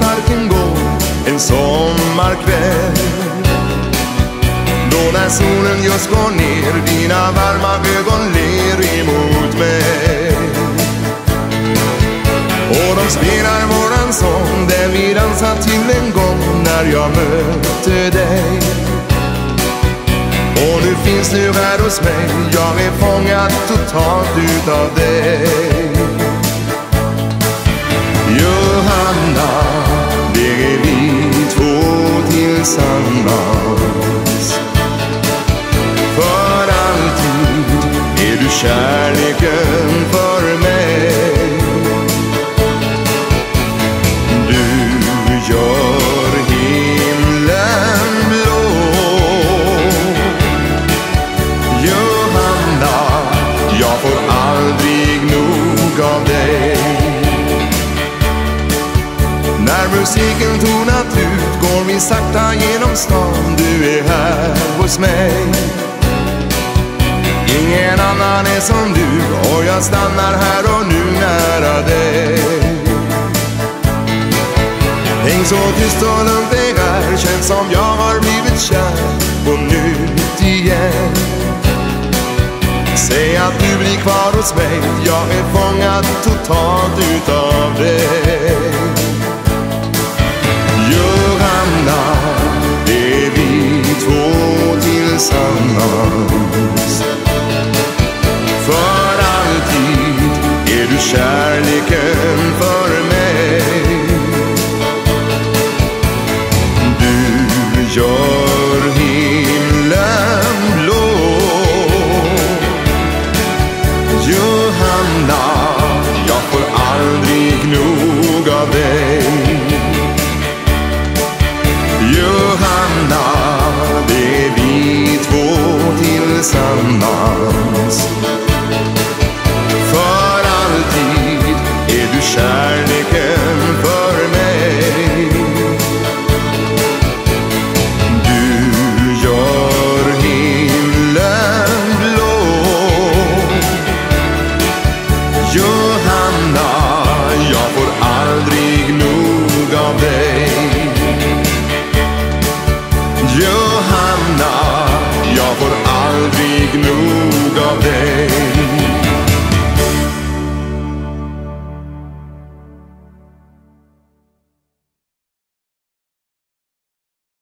parken går en sommarkväll. Då när solen just går ner, dina varma ögon ler emot mig. Och de spelar våran sång, den vi dansat till en gång när jag mötte dig. Och nu finns du här hos mig, jag är fångad totalt utav dig. Musiken tonat ut. Går vi sakta genom stan. Du är här hos mig. Ingen annan är som du. Och jag stannar här och nu nära dig. Häng så tyst och lugnt det är Känns som jag har blivit kär på nytt igen. Säg att du blir kvar hos mig. Jag är fångad totalt utav dig. fanns. För alltid är du kärleken för mig. Du gör himlen blå. Gör